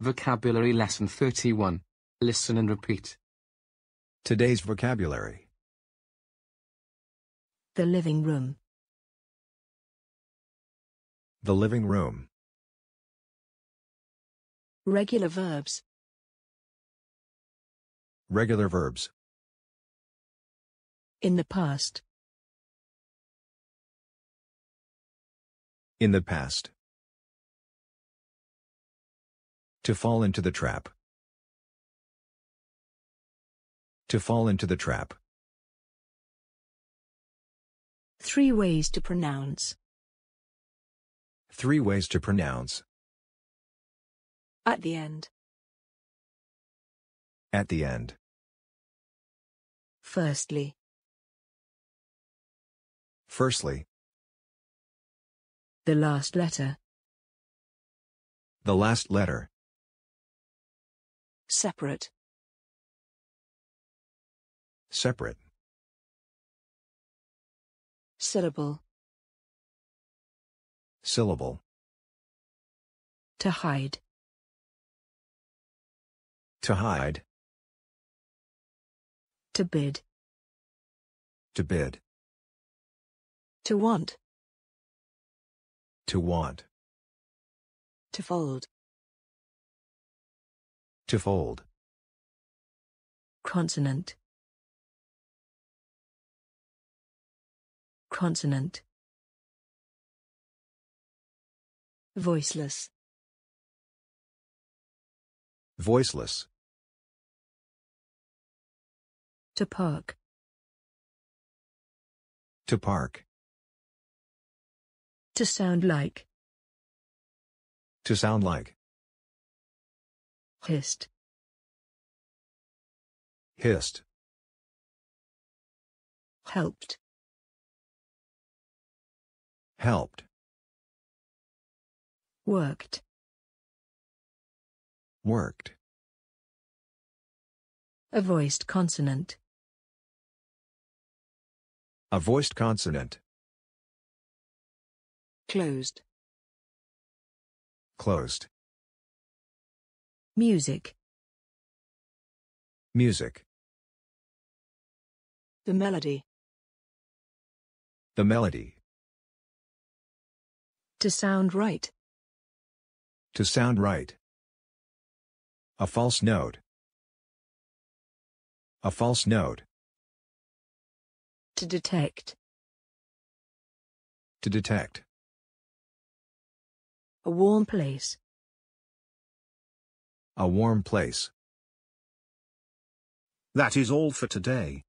Vocabulary Lesson 31. Listen and repeat. Today's vocabulary. The living room. The living room. Regular verbs. Regular verbs. In the past. In the past. To fall into the trap. To fall into the trap. Three ways to pronounce. Three ways to pronounce. At the end. At the end. Firstly. Firstly. The last letter. The last letter. Separate. Separate. Syllable. Syllable. To hide. To hide. To bid. To bid. To want. To want. To fold. To fold. Consonant. Consonant. Voiceless. Voiceless. To park. To park. To sound like. To sound like. Hissed. Hissed. Helped. Helped. Worked. Worked. A voiced consonant. A voiced consonant. Closed. Closed. Music. Music. The melody. The melody. To sound right. To sound right. A false note. A false note. To detect. To detect. A warm place. A warm place. That is all for today.